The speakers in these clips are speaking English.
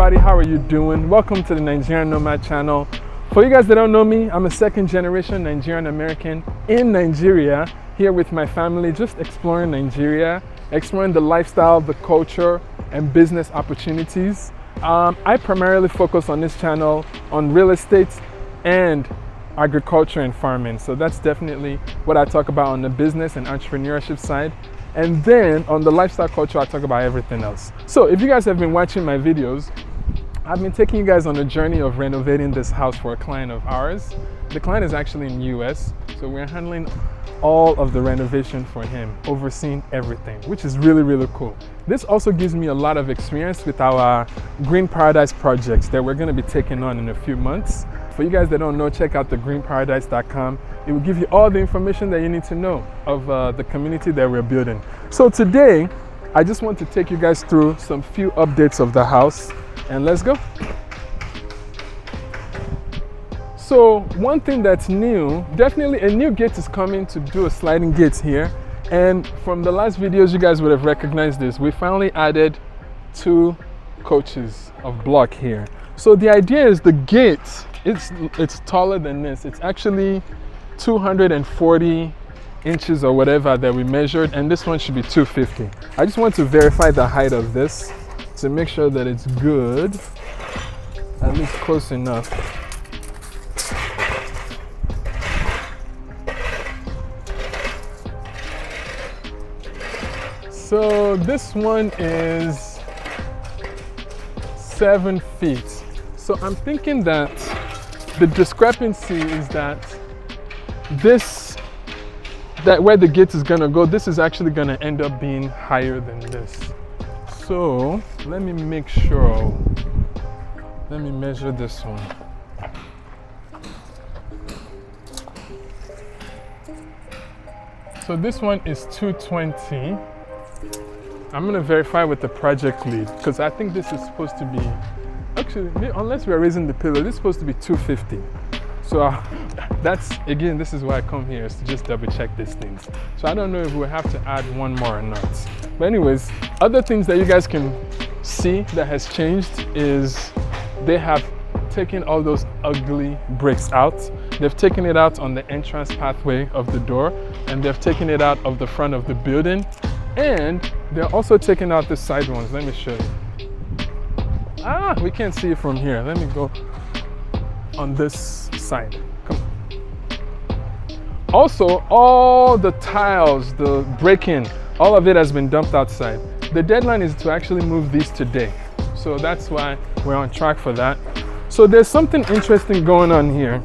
everybody, how are you doing? Welcome to the Nigerian Nomad channel. For you guys that don't know me, I'm a second generation Nigerian American in Nigeria, here with my family, just exploring Nigeria, exploring the lifestyle, the culture, and business opportunities. Um, I primarily focus on this channel on real estate and agriculture and farming. So that's definitely what I talk about on the business and entrepreneurship side. And then on the lifestyle culture, I talk about everything else. So if you guys have been watching my videos, I've been taking you guys on a journey of renovating this house for a client of ours. The client is actually in the US, so we're handling all of the renovation for him, overseeing everything, which is really, really cool. This also gives me a lot of experience with our Green Paradise projects that we're gonna be taking on in a few months. For you guys that don't know, check out thegreenparadise.com. It will give you all the information that you need to know of uh, the community that we're building. So today, I just want to take you guys through some few updates of the house and let's go. So one thing that's new, definitely a new gate is coming to do a sliding gate here. And from the last videos, you guys would have recognized this. We finally added two coaches of block here. So the idea is the gate it's it's taller than this. It's actually 240 inches or whatever that we measured and this one should be 250. I just want to verify the height of this to make sure that it's good, at least close enough. So this one is seven feet. So I'm thinking that the discrepancy is that this, that where the gate is gonna go, this is actually gonna end up being higher than this. So let me make sure, let me measure this one. So this one is 220. I'm gonna verify with the project lead because I think this is supposed to be Actually, unless we are raising the pillow, this is supposed to be 250. So uh, that's, again, this is why I come here, is to just double check these things. So I don't know if we have to add one more or not. But anyways, other things that you guys can see that has changed is they have taken all those ugly bricks out. They've taken it out on the entrance pathway of the door and they've taken it out of the front of the building. And they're also taking out the side ones. Let me show you. Ah, we can't see it from here. Let me go on this side. Come Also, all the tiles, the break-in, all of it has been dumped outside. The deadline is to actually move these today. So that's why we're on track for that. So there's something interesting going on here.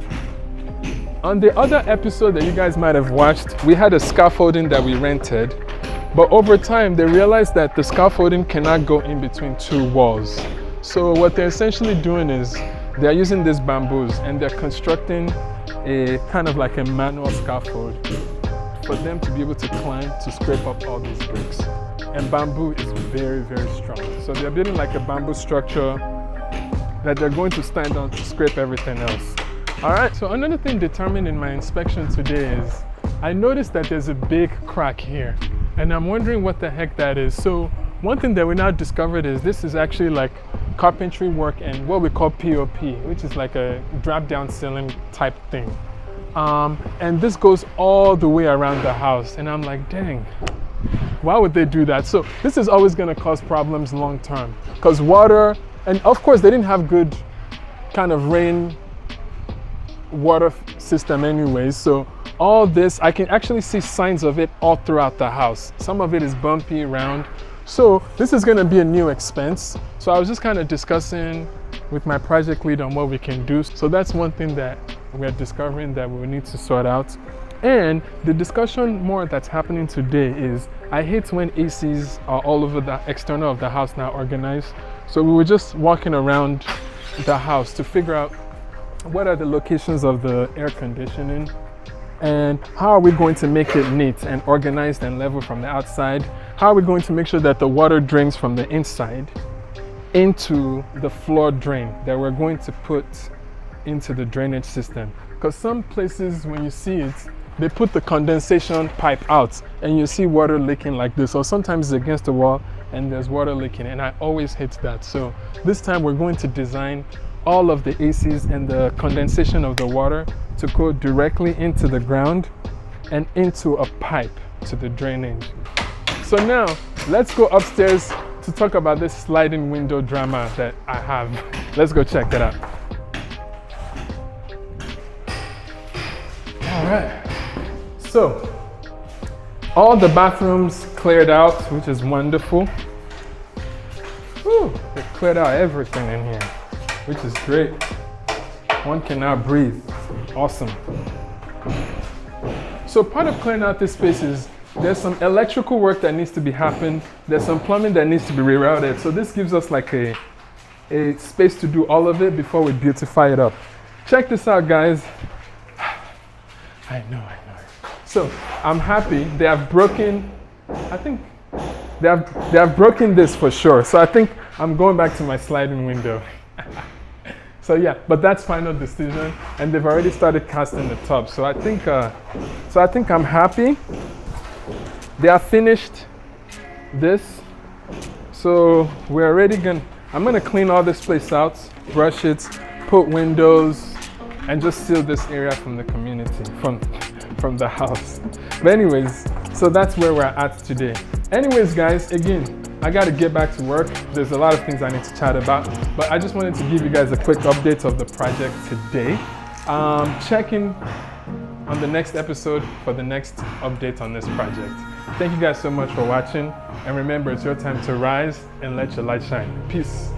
On the other episode that you guys might have watched, we had a scaffolding that we rented. But over time, they realized that the scaffolding cannot go in between two walls. So what they're essentially doing is they're using these bamboos and they're constructing a kind of like a manual scaffold for them to be able to climb to scrape up all these bricks. And bamboo is very, very strong. So they're building like a bamboo structure that they're going to stand on to scrape everything else. All right, so another thing determined in my inspection today is I noticed that there's a big crack here and I'm wondering what the heck that is. So one thing that we now discovered is this is actually like carpentry work and what we call POP, which is like a drop down ceiling type thing. Um, and this goes all the way around the house. And I'm like, dang, why would they do that? So this is always going to cause problems long term because water, and of course they didn't have good kind of rain water system anyways. So all this, I can actually see signs of it all throughout the house. Some of it is bumpy around. So this is going to be a new expense. So I was just kind of discussing with my project lead on what we can do. So that's one thing that we're discovering that we need to sort out. And the discussion more that's happening today is I hate when ACs are all over the external of the house now organized. So we were just walking around the house to figure out what are the locations of the air conditioning and how are we going to make it neat and organized and level from the outside? How are we going to make sure that the water drains from the inside into the floor drain that we're going to put into the drainage system? Because some places, when you see it, they put the condensation pipe out and you see water leaking like this, or sometimes it's against the wall and there's water leaking and I always hate that. So this time we're going to design all of the ACs and the condensation of the water to go directly into the ground and into a pipe to the drainage. So now let's go upstairs to talk about this sliding window drama that I have. Let's go check that out. All right, so all the bathrooms cleared out, which is wonderful. Whew, they cleared out everything in here, which is great. One can now breathe. Awesome. So part of clearing out this space is there's some electrical work that needs to be happened. There's some plumbing that needs to be rerouted. So this gives us like a, a space to do all of it before we beautify it up. Check this out, guys. I know, I know. So I'm happy they have broken, I think they have, they have broken this for sure. So I think I'm going back to my sliding window. so yeah, but that's final decision, and they've already started casting the top. So I think, uh, so I think I'm happy. They are finished this, so we're already gonna. I'm gonna clean all this place out, brush it, put windows, and just seal this area from the community, from from the house. But anyways, so that's where we're at today. Anyways, guys, again, I got to get back to work. There's a lot of things I need to chat about, but I just wanted to give you guys a quick update of the project today. Um, check in on the next episode for the next update on this project. Thank you guys so much for watching, and remember, it's your time to rise and let your light shine. Peace.